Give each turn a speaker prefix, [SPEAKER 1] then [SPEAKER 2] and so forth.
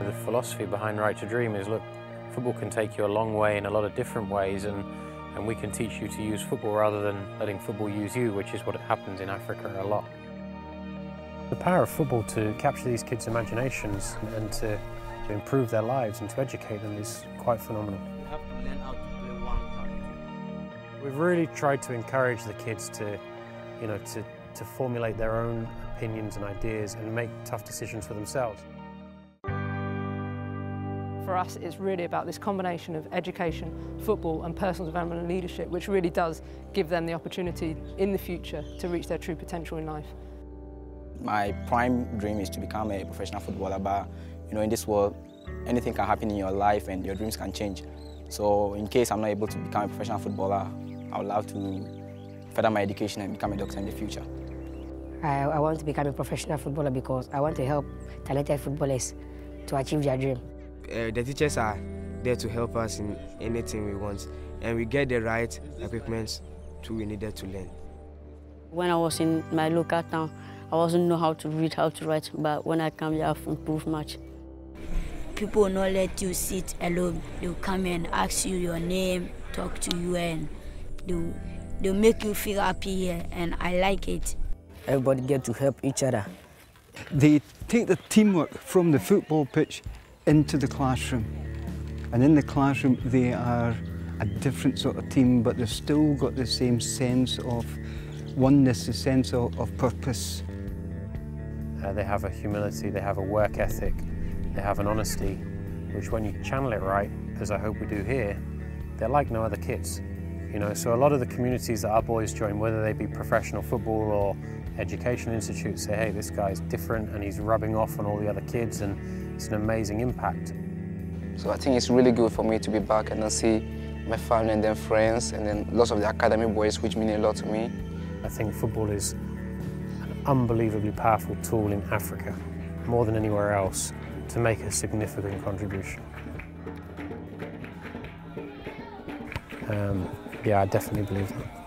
[SPEAKER 1] The philosophy behind Right to Dream is, look, football can take you a long way in a lot of different ways and, and we can teach you to use football rather than letting football use you, which is what happens in Africa a lot. The power of football to capture these kids' imaginations and to, to improve their lives and to educate them is quite phenomenal.
[SPEAKER 2] You have to learn how to play one touch.
[SPEAKER 1] We've really tried to encourage the kids to, you know, to, to formulate their own opinions and ideas and make tough decisions for themselves.
[SPEAKER 3] For us, it's really about this combination of education, football and personal development and leadership, which really does give them the opportunity in the future to reach their true potential in life.
[SPEAKER 4] My prime dream is to become a professional footballer, but you know, in this world, anything can happen in your life and your dreams can change. So in case I'm not able to become a professional footballer, I would love to further my education and become a doctor in the future.
[SPEAKER 5] I, I want to become a professional footballer because I want to help talented footballers to achieve their dream.
[SPEAKER 6] Uh, the teachers are there to help us in anything we want and we get the right equipment to we needed to learn.
[SPEAKER 7] When I was in my local town, I wasn't know how to read, how to write, but when I come here, I've improved much.
[SPEAKER 8] People will not let you sit alone. They'll come and ask you your name, talk to you, and they'll, they'll make you feel happy here, and I like it.
[SPEAKER 5] Everybody get to help each other.
[SPEAKER 9] They take the teamwork from the football pitch into the classroom. And in the classroom, they are a different sort of team, but they've still got the same sense of oneness, a sense of, of purpose.
[SPEAKER 1] Uh, they have a humility, they have a work ethic, they have an honesty, which when you channel it right, as I hope we do here, they're like no other kids. You know, so a lot of the communities that our boys join, whether they be professional football or education institutes, say, hey, this guy's different and he's rubbing off on all the other kids and it's an amazing impact.
[SPEAKER 4] So I think it's really good for me to be back and then see my family and then friends and then lots of the academy boys, which mean a lot to me.
[SPEAKER 1] I think football is an unbelievably powerful tool in Africa, more than anywhere else, to make a significant contribution. Um, yeah, I definitely believe that.